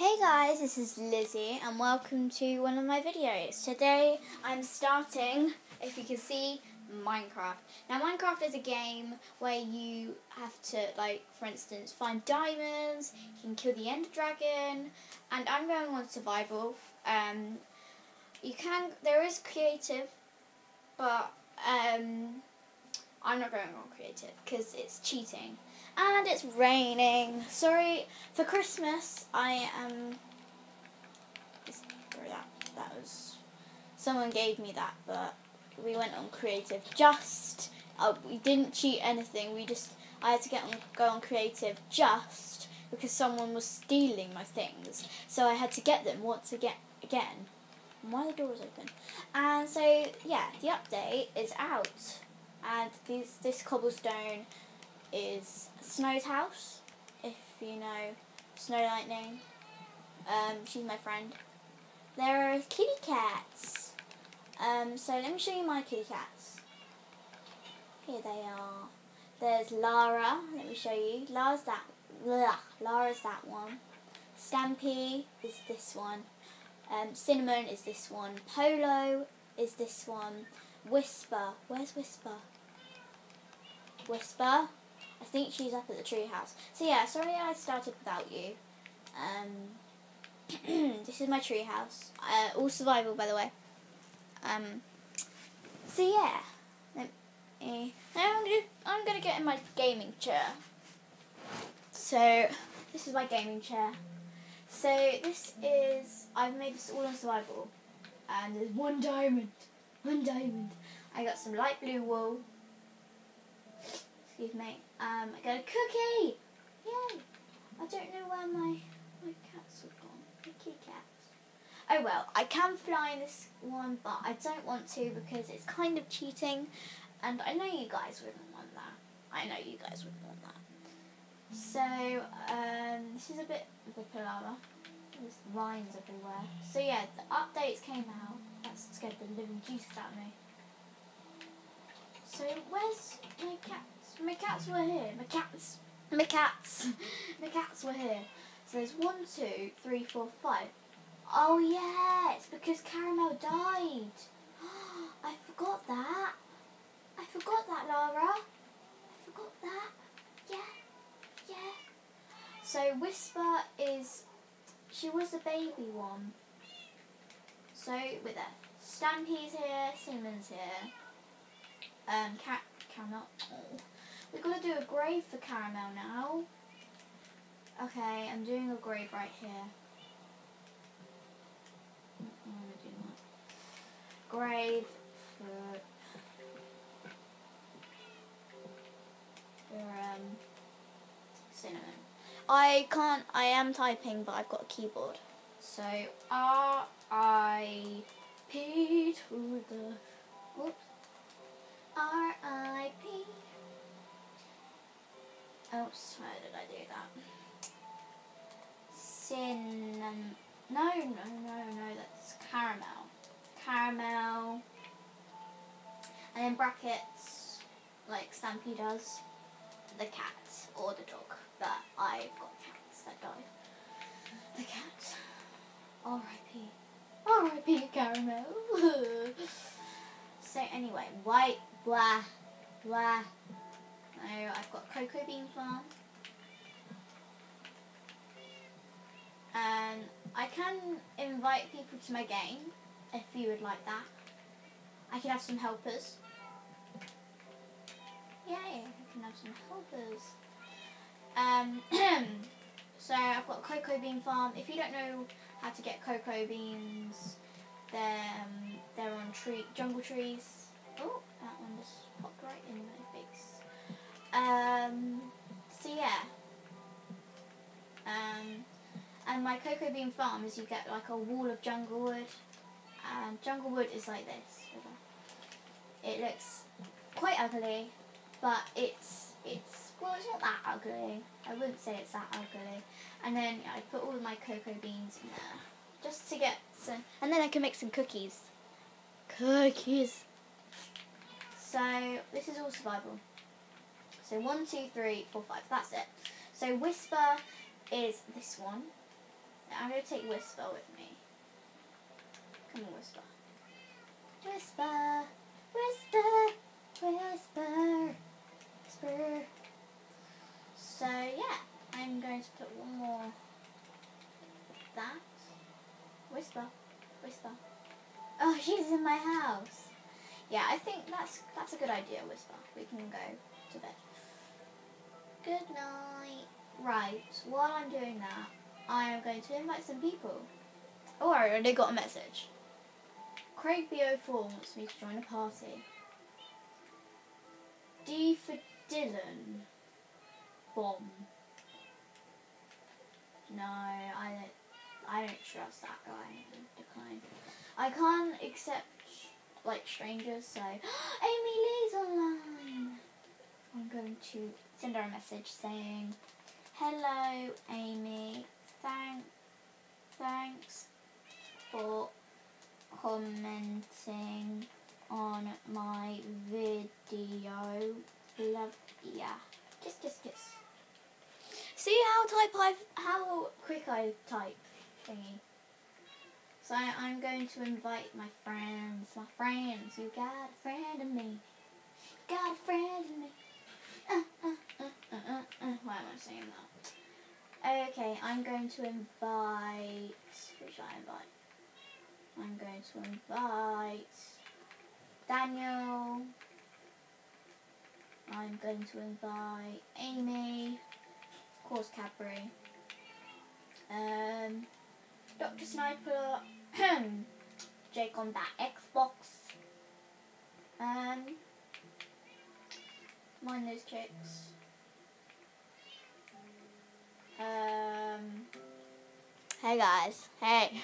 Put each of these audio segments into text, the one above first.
Hey guys, this is Lizzy and welcome to one of my videos. Today I'm starting, if you can see, Minecraft. Now Minecraft is a game where you have to, like, for instance, find diamonds, you can kill the ender dragon, and I'm going on survival. Um, you can, there is creative, but um, I'm not going on creative because it's cheating. And it's raining. Sorry, for Christmas I am. Just throw that. That was. Someone gave me that, but we went on creative. Just. Uh, we didn't cheat anything. We just. I had to get on, go on creative just because someone was stealing my things. So I had to get them once again. Again. Why the doors open? And so yeah, the update is out and these, this cobblestone is Snow's house, if you know Snow Lightning. Um, she's my friend. There are kitty cats. Um, so let me show you my kitty cats. Here they are. There's Lara. Let me show you. Lara's that. Blah, Lara's that one. Stampy is this one. Um, Cinnamon is this one. Polo is this one. Whisper. Where's Whisper? Whisper. I think she's up at the tree house. So yeah, sorry I started without you. Um, this is my tree house. Uh, all survival, by the way. Um, so yeah. now I'm gonna, I'm gonna get in my gaming chair. So this is my gaming chair. So this is I've made this all on survival, and there's one diamond, one diamond. I got some light blue wool, excuse me. Um, I got a cookie! Yay! I don't know where my, my cats have gone. Kitty cats. Oh well, I can fly this one, but I don't want to because it's kind of cheating. And I know you guys wouldn't want that. I know you guys wouldn't want that. So, um, this is a bit of a palaver. There's lines everywhere. So yeah, the updates came out. Scared the living Jesus out of me. So where's my cats? My cats were here. My cats. My cats. my cats were here. So there's one, two, three, four, five. Oh yeah, it's because Caramel died. I forgot that. I forgot that, Lara. I forgot that. Yeah, yeah. So Whisper is, she was the baby one. So with that, Stampy's here, Cinnamon's here. Um, cat, Caramel. Oh. We've got to do a grave for Caramel now. Okay, I'm doing a grave right here. I'm to do that. Grave for, for um, Cinnamon. I can't, I am typing, but I've got a keyboard. So, R I P to the, oops, R I P Oops, where did I do that? Cinnamon. No, no, no, no, that's caramel. Caramel. And in brackets, like Stampy does, the cat or the dog. But I've got cats that died. The cat. R.I.P. R.I.P. Caramel. so anyway, white, blah, blah, no, I've got Cocoa Bean Farm. And I can invite people to my game if you would like that. I can have some helpers. Yay, I can have some helpers. Um, so I've got Cocoa Bean Farm. If you don't know how to get cocoa beans, they're, um, they're on tree jungle trees. Oh, that one just popped right in my face. Um, so yeah. Um, and my cocoa bean farm is you get like a wall of jungle wood. And jungle wood is like this. It looks quite ugly, but it's it's well, it's not that ugly. I wouldn't say it's that ugly. And then I put all of my cocoa beans in there just to get some, and then I can make some cookies. Cookies. So this is all survival. So one, two, three, four, five. That's it. So Whisper is this one. I'm gonna take Whisper with me. Come on, Whisper. Whisper, whisper, whisper, whisper. So yeah, I'm going to put one more. of That. Whisper, whisper. Oh, she's in my house. Yeah, I think that's that's a good idea, Whisper. We can go to bed. Good night. Right, while I'm doing that, I am going to invite some people. Oh, I already got a message. Craig BO4 wants me to join a party. D for Dylan. Bomb. No, I don't. I don't trust that guy. Decline. I can't accept like strangers, so Amy Lee's online. I'm going to send her a message saying, "Hello, Amy. Thank, thanks for commenting on my video. Love, yeah. Kiss, kiss, kiss. See how type I, how quick I type thingy. So I'm going to invite my friends, my friends. You got a friend in me. Got a friend in me. Uh, uh, uh, uh, uh, uh. Why am I saying that? Okay, I'm going to invite. Who should I invite? I'm going to invite Daniel. I'm going to invite Amy. Of course, Cadbury. Um, Dr. Sniper. Jake on that Xbox. Um, mind those chicks. Um, hey guys, hey.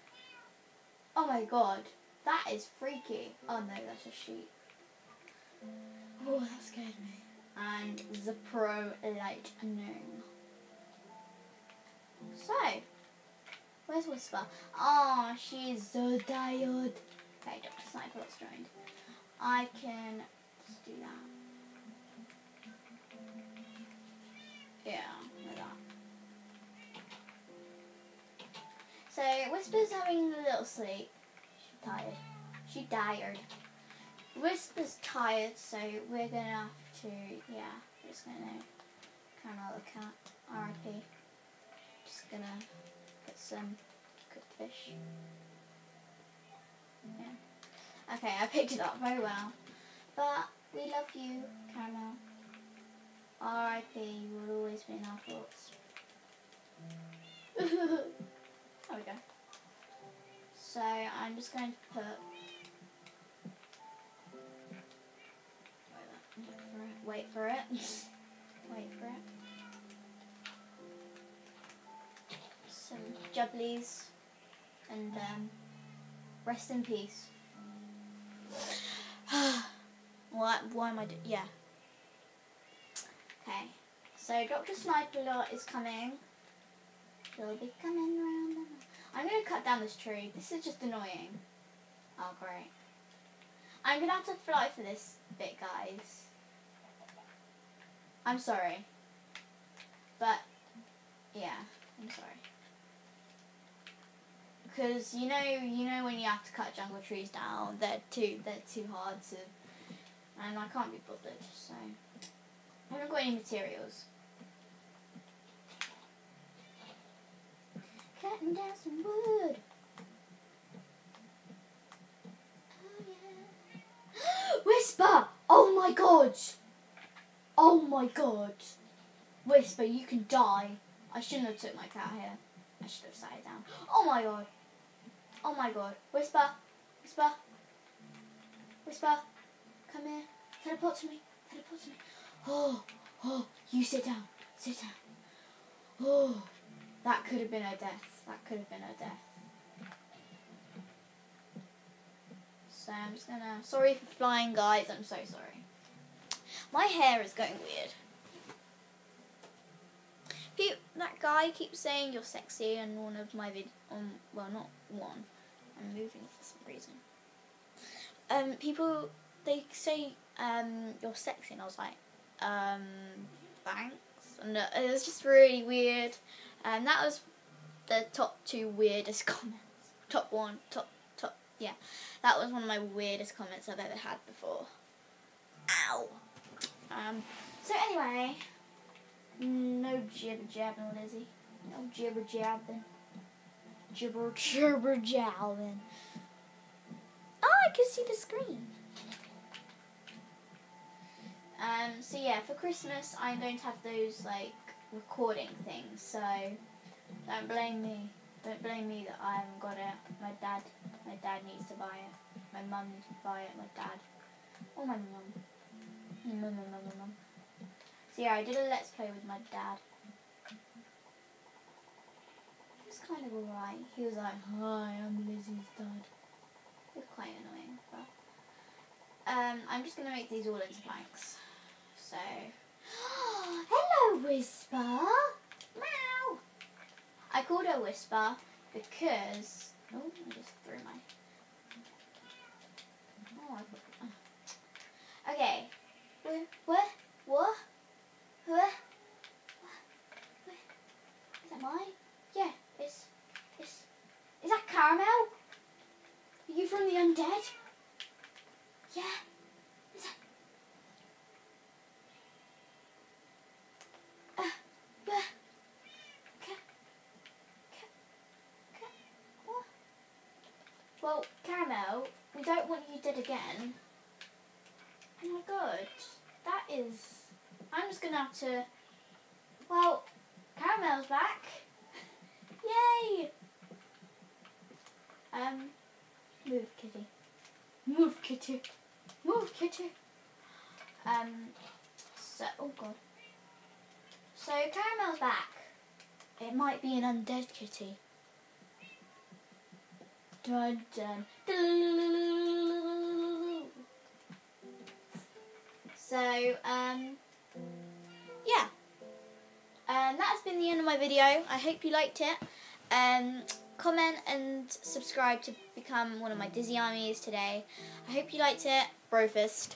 oh my god, that is freaky. Oh no, that's a sheep. Oh, that scared me. And the pro lightning. So, where's Whisper? Oh, she's so tired. Okay, Dr. Sniper has joined. I can just do that. Yeah, like that. So Whisper's having a little sleep. She's tired. She tired. Whisper's tired, so we're gonna have to yeah, we're just gonna Caramel the cat, R.I.P. Just gonna some cooked fish. Yeah. Okay, I picked it up very well. But we love you, Caramel. R.I.P. You will always be in our thoughts. there we go. So I'm just going to put. Wait for it. Wait for it. Some jubblies and um, rest in peace. what? Why am I? Do- yeah. Okay. So Dr. Sniper Lot is coming. He'll be coming around. I'm gonna cut down this tree. This is just annoying. Oh great. I'm gonna have to fly for this bit, guys. I'm sorry. But yeah, I'm sorry. Because you know, you know when you have to cut jungle trees down, they're too they're too hard to, and I can't be bothered. So I haven't got any materials. Cutting down some wood. Oh. Whisper! Oh my god! Oh my god! Whisper, you can die. I shouldn't have took my cat here. I should have sat it down. Oh my god! Oh my god! Whisper! Whisper! Whisper! Come here. Teleport to me. Teleport to me. Oh, oh, you sit down. Sit down. Oh, that could have been her death. That could have been her death. So I'm just gonna. Sorry for flying, guys. I'm so sorry. My hair is going weird. He, that guy keeps saying you're sexy in one of my vid. Um, well, not one. I'm moving for some reason. Um, people they say um you're sexy, and I was like, um, thanks. And uh, it was just really weird. And that was the top two weirdest comments. Top one, top, top, yeah. That was one of my weirdest comments I've ever had before. Ow! Um, so anyway, no jibber jabbing, Lizzy. No jibber jabbing. Jibber jibber jabbing. Oh, I can see the screen. Um, so yeah, for Christmas I'm going to have those like recording things. So don't blame me. Don't blame me that I haven't got it. My dad, my dad needs to buy it. My mum needs to buy it. My dad. Oh my mum. My mum, my mum, my mum. So yeah, I did a let's play with my dad. It was kind of alright. He was like, "Hi, I'm Lizzy's dad." It was quite annoying, but um, I'm just gonna make these all into planks. So, hello, Whisper. Meow. I called her Whisper because oh, I just threw my. Oh, I. Okay. What? What? What? What? Is that mine? Yeah. It's. It's. Is that caramel? Are you from the undead? Yeah. Is that? Uh, what? Well, Caramel, we don't want you dead again. Oh my god, that is. I'm just gonna have to. Well, Caramel's back. Yay! Um, move, kitty. Move, kitty. Move, kitty. Um, so, oh god. So, Caramel's back. It might be an undead kitty. Dun dun. So, um. And that's been the end of my video. I hope you liked it. Um, comment and subscribe to become one of my Dizzy Armies today. I hope you liked it. Brofist.